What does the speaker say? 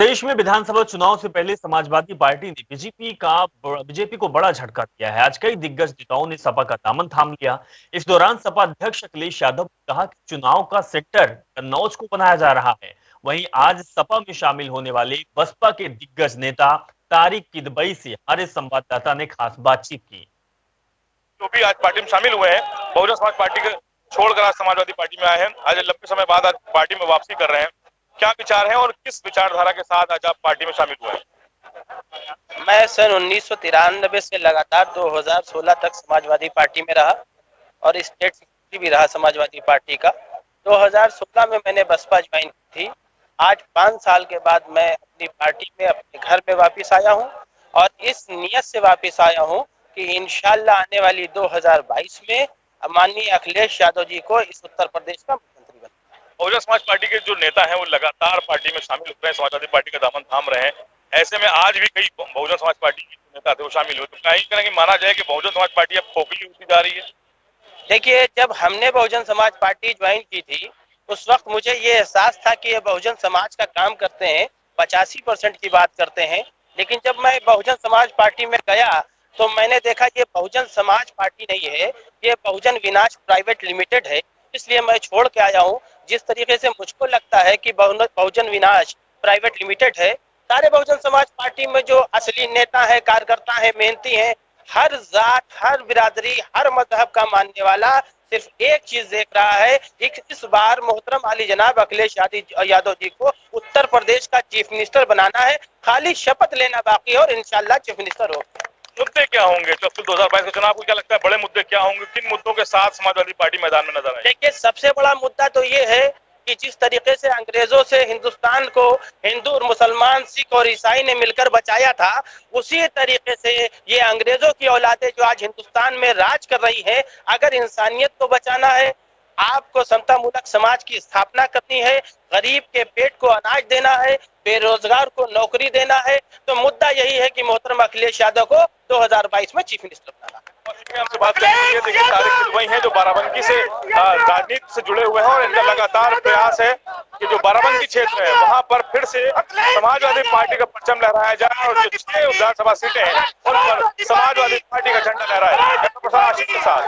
देश में विधानसभा चुनाव से पहले समाजवादी पार्टी ने बीजेपी का बीजेपी को बड़ा झटका दिया है। आज कई दिग्गज नेताओं ने सपा का दामन थाम लिया। इस दौरान सपा अध्यक्ष अखिलेश यादव ने कहा कि चुनाव का सेक्टर कन्नौज को बनाया जा रहा है। वहीं आज सपा में शामिल होने वाले बसपा के दिग्गज नेता तारिक किदबई से हमारे संवाददाता ने खास बातचीत की। जो भी आज पार्टी में शामिल हुए हैं, बहुजन समाज पार्टी के छोड़कर आज समाजवादी पार्टी में आए हैं। आज लंबे समय बाद आज पार्टी में वापसी कर रहे हैं। क्या विचार है और किस विचारधारा के साथ आज आप पार्टी में शामिल हुए मैं सन उन्नीस सौ तिरानबे से लगातार 2016 तक समाजवादी पार्टी में रहा और स्टेट सेक्रेटरी भी रहा समाजवादी पार्टी का। 2016 में मैंने बसपा ज्वाइन की थी। आज पाँच साल के बाद मैं अपनी पार्टी में अपने घर में वापस आया हूँ और इस नियत से वापस आया हूँ कि इंशाल्लाह आने वाली 2022 में माननीय अखिलेश यादव जी को इस उत्तर प्रदेश का बहुजन समाज पार्टी के जो नेता हैं, वो लगातार पार्टी में शामिल हो रहे हैं, समाजवादी पार्टी का दामन थाम रहे हैं। ऐसे में आज भी कई बहुजन समाज पार्टी के नेता थे, वो शामिल हुए तो कहीं करें कि माना जाए कि बहुजन समाज पार्टी अब खोखली होती जा रही है। देखिए, जब हमने बहुजन समाज पार्टी ज्वाइन की थी, उस वक्त मुझे ये एहसास था कि ये बहुजन समाज का काम करते हैं, पचासी परसेंट की बात करते हैं। लेकिन जब मैं बहुजन समाज पार्टी में गया तो मैंने देखा ये बहुजन समाज पार्टी नहीं है, ये बहुजन विनाश प्राइवेट लिमिटेड है। इसलिए मैं छोड़ के आया हूँ। जिस तरीके से मुझको लगता है कि बहुजन विनाश प्राइवेट लिमिटेड है, सारे बहुजन समाज पार्टी में जो असली नेता है, कार्यकर्ता है, मेहनती है, हर जात, हर बिरादरी, हर मज़हब का मानने वाला सिर्फ़ एक चीज़ देख रहा है, एक इस बार मोहतरम अली जनाब अखिलेश यादव जी को उत्तर प्रदेश का चीफ मिनिस्टर बनाना है, खाली शपथ लेना बाकी है और इनशाला चीफ मिनिस्टर हो मुद्दे क्या होंगे? जो दो हज़ार बाईस के चुनाव को क्या लगता है बड़े मुद्दे क्या होंगे? किन मुद्दों के साथ समाजवादी पार्टी मैदान में नज़र आए देखिए, सबसे बड़ा मुद्दा तो ये है कि जिस तरीके से अंग्रेज़ों से हिंदुस्तान को हिंदू और मुसलमान, सिख और ईसाई ने मिलकर बचाया था, उसी तरीके से ये अंग्रेज़ों की औलादे जो आज हिंदुस्तान में राज कर रही है, अगर इंसानियत को बचाना है आपको समता मूलक समाज की स्थापना करनी है गरीब के पेट को अनाज देना है बेरोजगार को नौकरी देना है। तो मुद्दा यही है कि मोहतरम अखिलेश यादव को 2022 में चीफ मिनिस्टर बनाना हमसे बात करेंगे देखिए तारिक वही हैं जो बाराबंकी से राजनीति से जुड़े हुए हैं और इनका लगातार प्रयास है कि जो बाराबंकी क्षेत्र है वहाँ पर फिर से समाजवादी पार्टी का परचम लहराया जाए और जो छह विधानसभा सीटें हैं उन पर समाजवादी पार्टी! का झंडा लहराया जाए। प्रसाद आशीष के साथ